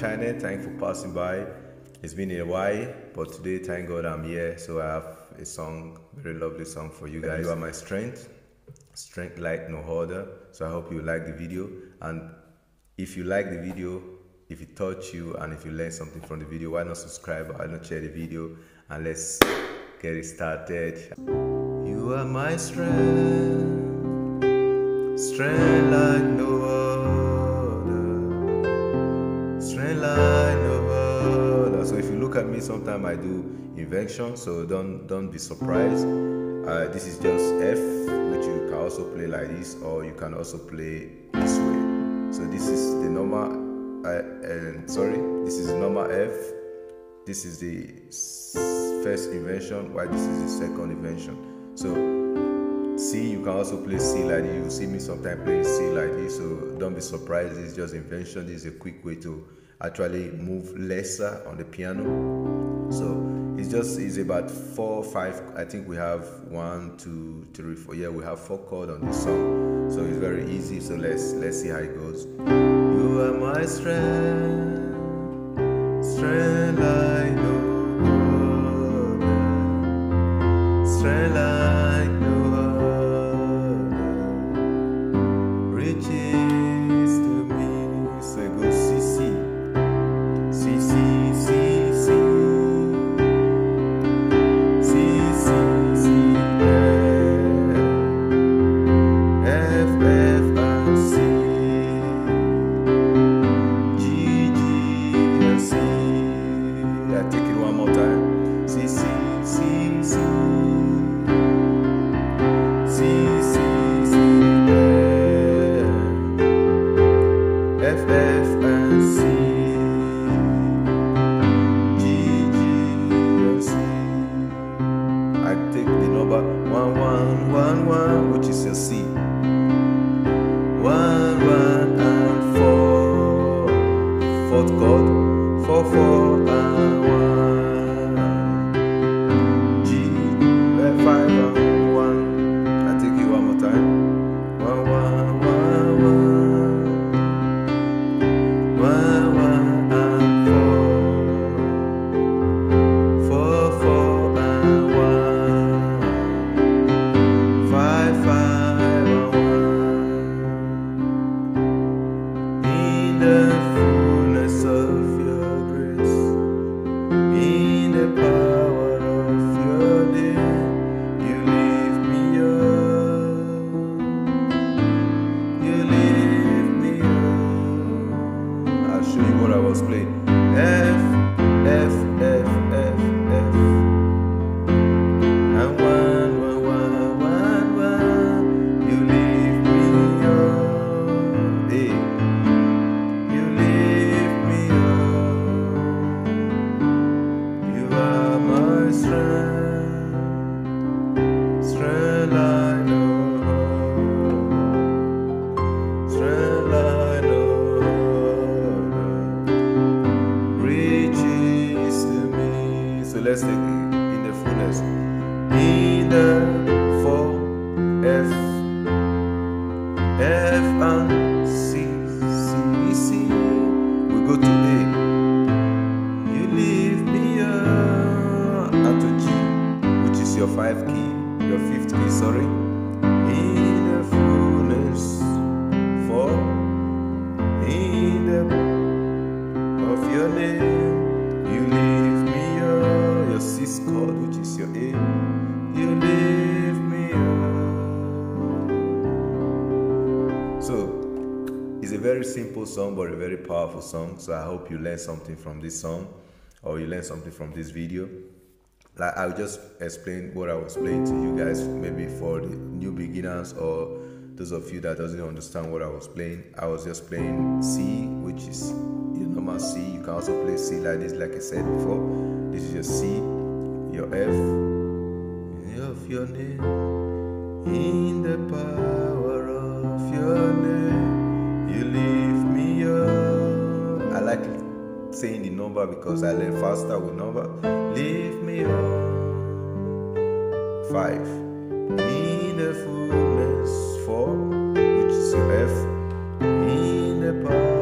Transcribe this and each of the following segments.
channel. Thanks for passing by. It's been a while, but today, thank God I'm here. So I have a song, very lovely song for you guys. You are my strength, strength like no other. So I hope you like the video. And if you like the video, if it touched you, and if you learned something from the video, why not subscribe? Why not share the video? And let's get it started. You are my strength, strength like no other, strength like no other. So if you look at me, sometimes I do invention, so don't don't be surprised. Uh, this is just F, which you can also play like this, or you can also play this way. So this is the normal. Uh, uh, sorry, this is normal F. This is the first invention, while this is the second invention. So C, you can also play C like this. You see me sometimes playing C like this, so don't be surprised. Is just invention. This is a quick way to actually move lesser on the piano. So it's just it's about four, five. I think we have one, two, three, four. Yeah, we have four chords on this song, so it's very easy. So let's let's see how it goes. You are my strength, strength take one, one, one, one, which is your C. One, one, you what I was playing. F, F, F and C C C. We go to A. You leave me uh, up and to G, which is your five key, your fifth key. Sorry. Very simple song, but a very powerful song. So I hope you learn something from this song, or you learn something from this video. Like I'll just explain what I was playing to you guys, maybe for the new beginners or those of you that doesn't understand what I was playing. I was just playing C, which is your normal C. You can also play C like this, like I said before. This is your C, your F, of your name in the power saying the number because I learn faster with number. Leave me on five. In the fullness four, which is F. In the power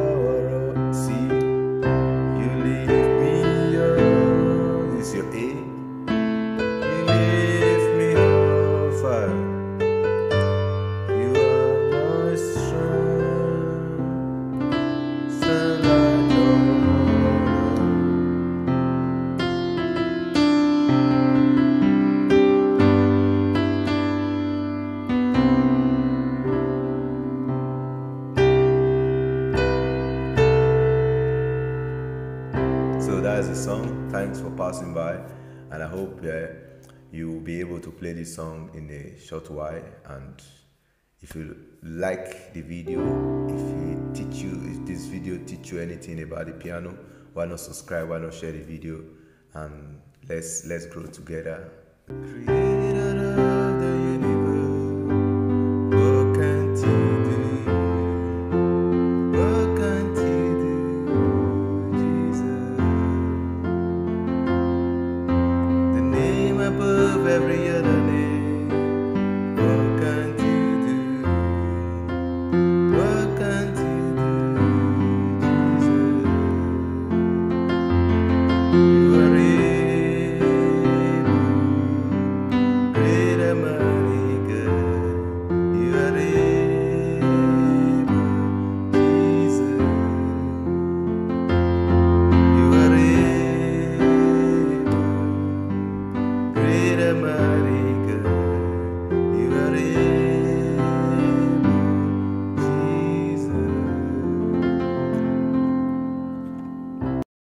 That's the song. Thanks for passing by, and I hope yeah, you will be able to play this song in a short while. And if you like the video, if teach you, if this video teach you anything about the piano, why not subscribe? Why not share the video? And let's let's grow together. Creator